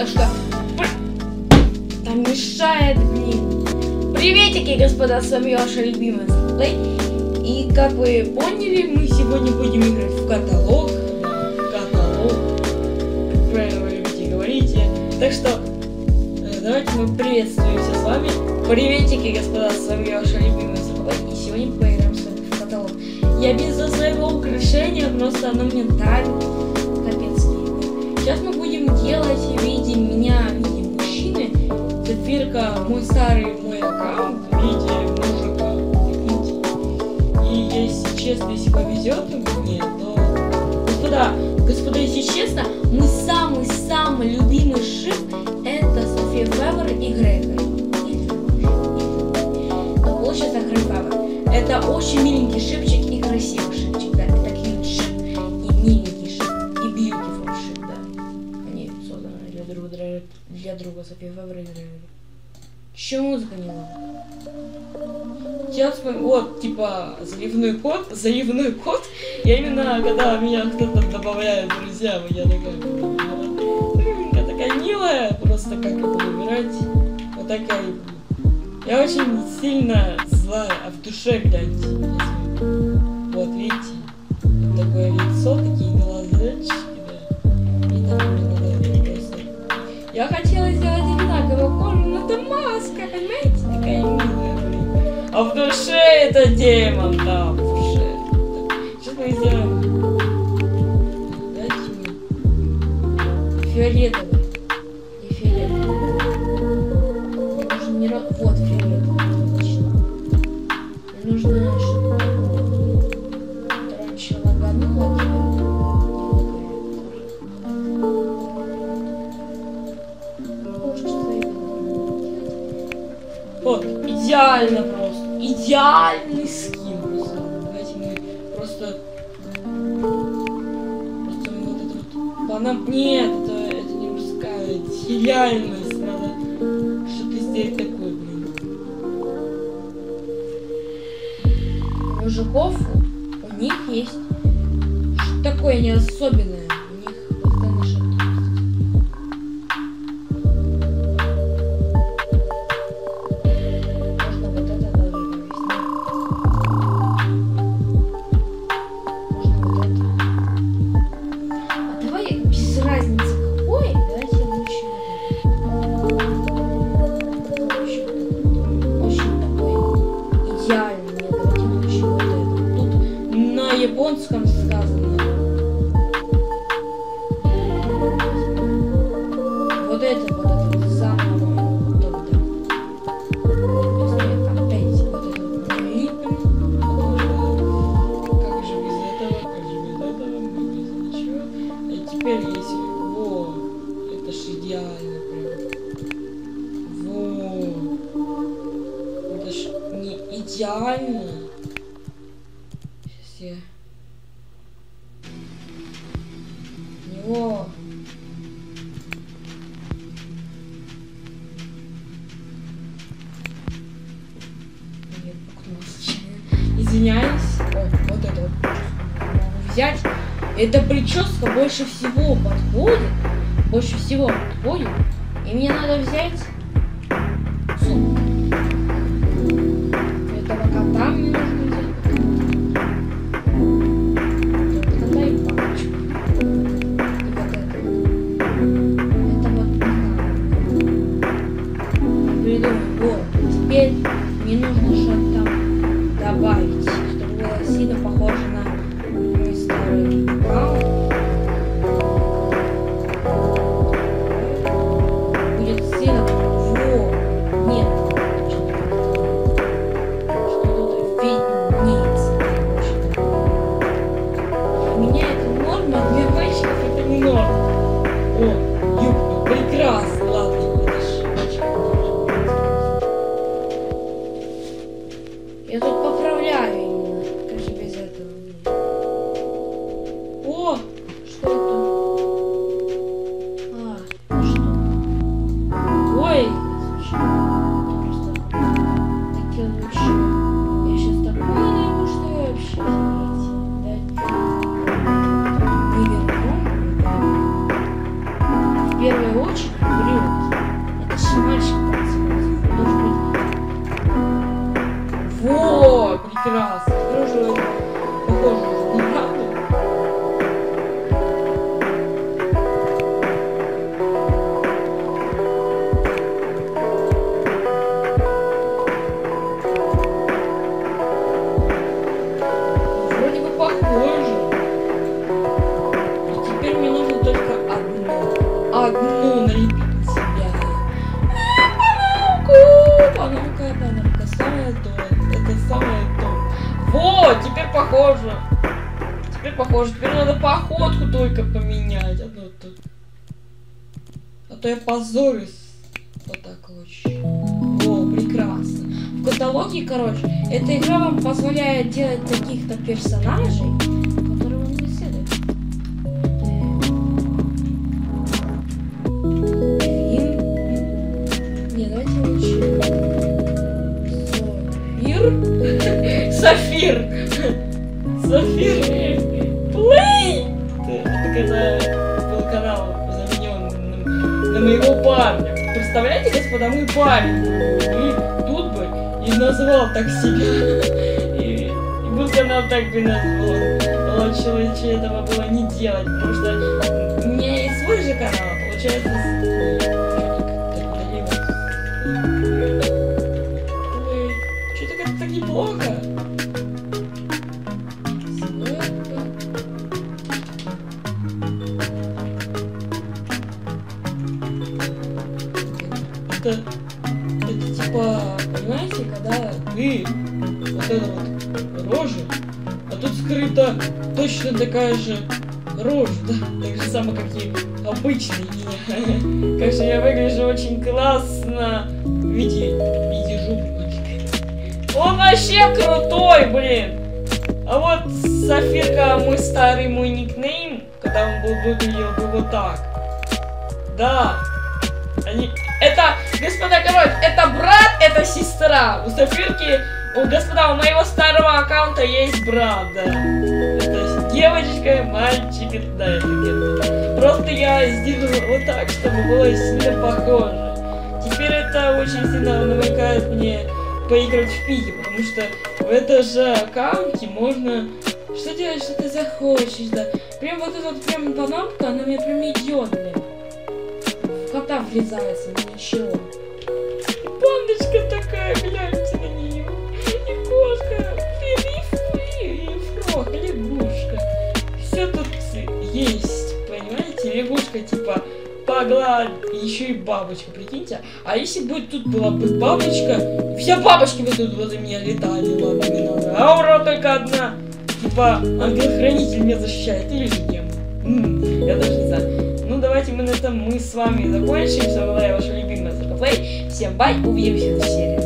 Так что... Там мешает, блин. Приветики, господа, с вами ваша любимая Плей. И как вы поняли, мы сегодня будем играть в каталог. Каталог. Правильно вы любите говорите. Так что, э, давайте мы приветствуемся с вами. Приветики, господа, с вами ваша любимая Плей. И сегодня мы поиграем с вами в каталог. Я без своего украшения, просто оно мне давит. Зефирка, мой старый мой аккаунт, в виде мужика. Прикиньте. И если честно, если повезет мне, то... Господа, господа, если честно, мой самый-самый любимый шип это София Февер и Грегори. Но получается Февер. Это очень миленький шипчик и красивый шипчик, да. Это cute шип и миленький шип и beautiful шип, да. Они созданы для друга, для, друга София Февер и Грегори. Че музыка не надо? Сейчас мы, вот, типа, заливной код, заливной код, я именно, когда меня кто-то добавляет друзья, я такая, «М, я такая милая, просто как это выбирать, вот такая. Я очень сильно злая, а в душе, гляньте. Вот, видите? Такое лицо, такие глазочки, да. И надо просто. Я хотела сделать кожу, но это маска, понимаете? Такая милая, блин. А в душе это демон, да, в душе. Сейчас мы сделаем. Фиолетовый. Вот, идеально просто. Идеальный скин. просто. Давайте мы просто... Просто мы вот это вот... Нам... Нет, это, это не мужская. Это реальность. Надо что-то сделать такое, блин. Мужиков у них есть что такое не особенное. Японском сказано. Вот это, вот это опять вот это как же без этого, без этого, без ничего. И теперь если, во, это ж идеально прям. Это ж не идеально. Сейчас я... Пукнулся. Извиняюсь. О, вот это вот взять. Эта прическа больше всего подходит. Больше всего подходит. И мне надо взять чтобы было сильно похоже. Теперь надо походку только поменять. А то, а то я позорюсь. Вот так очень. О, прекрасно. В каталоге, короче, эта игра вам позволяет делать таких-то персонажей, парня. Представляете, господа, мой парень. И тут бы и назвал так себя. И, и был канал так бы назвал. Лучше лучше этого было не делать, потому что у меня есть свой же канал, получается. Ой, что-то как-то так неплохо. Это, это типа, понимаете, когда вы вот это вот рожа, а тут скрыта точно такая же рожа, да, так же самое, как и обычный меня. Как же я выгляжу очень классно в виде, в виде жопы. Он вообще крутой, блин! А вот Софирка, мой старый мой никнейм, когда он был выглядел бы вот так. Да. Они... Это, господа, короче, это брат, это сестра. У Софирки, у господа, у моего старого аккаунта есть брат, да. Это девочка, мальчик, да, это где-то. Просто я сделал вот так, чтобы было сильно похоже. Теперь это очень сильно намекает мне поиграть в пиги, потому что в этом же аккаунте можно что делать, что ты захочешь, да. Прям вот эта вот прям панамка, она мне прям идет, блин. Кота врезается, ну ничего. И бандочка такая, гляньте на нее. И кошка, и, и, и фрог, лягушка. Все тут есть, понимаете? Лягушка типа погладь, еще и бабочка, прикиньте. А если бы тут была бы бабочка, все бабочки бы тут возле меня летали, ладно, не надо. Аура только одна. Типа, ангел-хранитель меня защищает, или же? М, я даже не знаю. На этом мы с вами закончим. С вами была я, ваша любимая Закаплей. Всем бай, увидимся в серии.